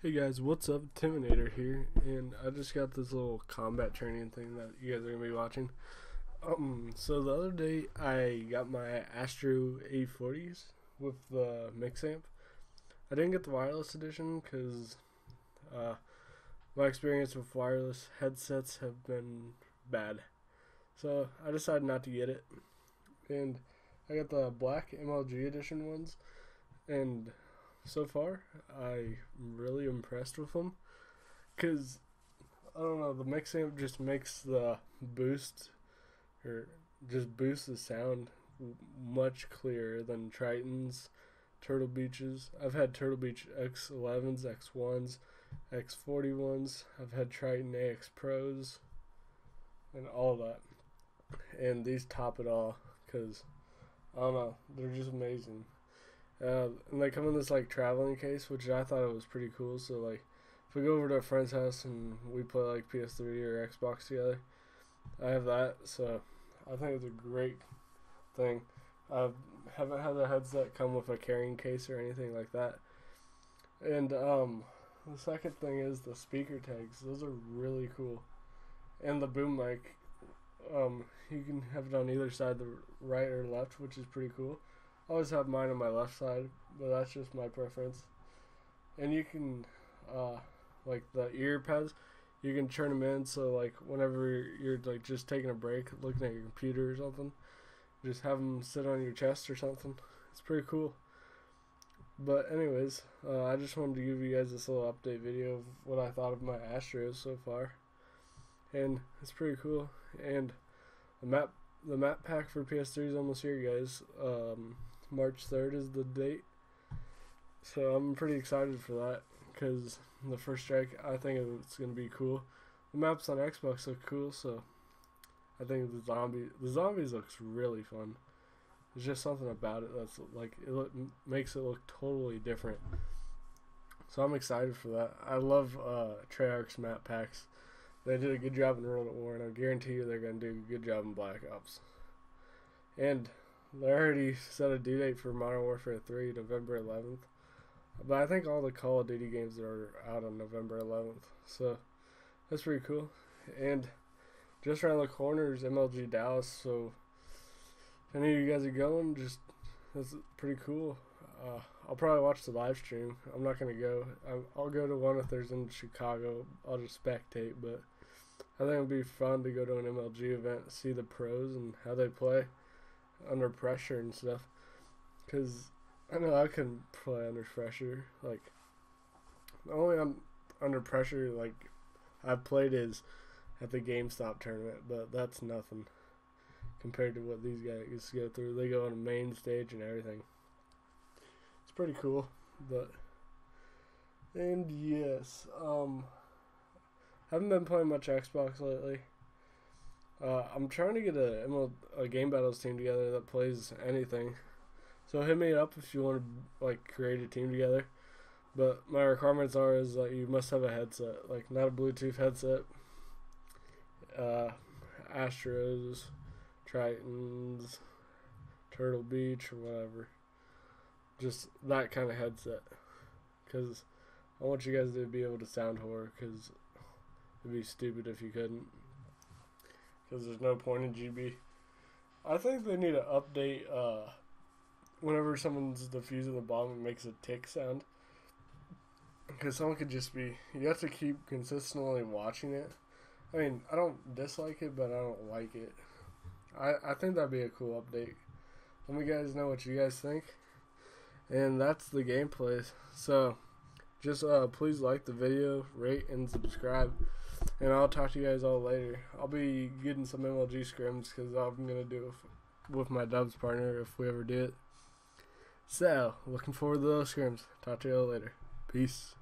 Hey guys, what's up? Timinator here, and I just got this little combat training thing that you guys are gonna be watching. Um, so the other day I got my Astro A40s with the mix amp. I didn't get the wireless edition because uh, my experience with wireless headsets have been bad, so I decided not to get it. And I got the black MLG edition ones, and so far. I'm really impressed with them because I don't know the mix amp just makes the boost or just boosts the sound much clearer than Tritton's Turtle Beaches. I've had Turtle Beach X11s, X1s, X41s. I've had Triton AX Pros and all that. And these top it all because I don't know, they're just amazing. Uh, and they come in this like traveling case, which I thought it was pretty cool. So like, if we go over to a friend's house and we play like PS3 or Xbox together, I have that. So I think it's a great thing. I haven't had a headset come with a carrying case or anything like that. And um, the second thing is the speaker tags. Those are really cool. And the boom mic, um, you can have it on either side, the right or left, which is pretty cool. I always have mine on my left side, but that's just my preference. And you can, uh, like the ear pads, you can turn them in so like whenever you're like just taking a break, looking at your computer or something, just have them sit on your chest or something. It's pretty cool. But anyways, uh, I just wanted to give you guys this little update video of what I thought of my Astros so far, and it's pretty cool. And the map, the map pack for PS3 is almost here, guys. Um, March 3rd is the date. So I'm pretty excited for that because the first strike, I think it's going to be cool. The maps on Xbox look cool, so I think the zombie the zombies looks really fun. There's just something about it that's like it look, makes it look totally different. So I'm excited for that. I love uh, Treyarch's map packs. They did a good job in World at War, and I guarantee you they're going to do a good job in Black Ops. And they already set a due date for Modern Warfare 3, November 11th. But I think all the Call of Duty games are out on November 11th. So that's pretty cool. And just around the corner is MLG Dallas. So if any of you guys are going, just that's pretty cool. Uh, I'll probably watch the live stream. I'm not gonna go. I'll go to one if there's in Chicago. I'll just spectate, but I think it'd be fun to go to an MLG event, see the pros and how they play under pressure and stuff. Cause I know I can play under pressure. Like the only I'm under pressure like I've played is at the GameStop tournament, but that's nothing compared to what these guys go through. They go on a main stage and everything. It's pretty cool, but and yes, um, haven't been playing much Xbox lately. Uh, I'm trying to get a, ML, a game battles team together that plays anything. So hit me up if you want to like create a team together. But my requirements are is that you must have a headset, like not a Bluetooth headset. Uh, Astros, Trittons, Turtle Beach, or whatever. Just that kind of headset, because I want you guys to be able to sound horror. Because it'd be stupid if you couldn't because there's no point in GB. I think they need to update uh, whenever someone's defusing the bomb, it makes a tick sound. Because someone could just be, you have to keep consistently watching it. I mean, I don't dislike it, but I don't like it. I, I think that'd be a cool update. Let me guys know what you guys think. And that's the gameplay. So, just uh, please like the video, rate, and subscribe. And I'll talk to you guys all later. I'll be getting some MLG scrims because I'm going to do it with my Dubs partner if we ever do it. So, looking forward to those scrims. Talk to you all later. Peace.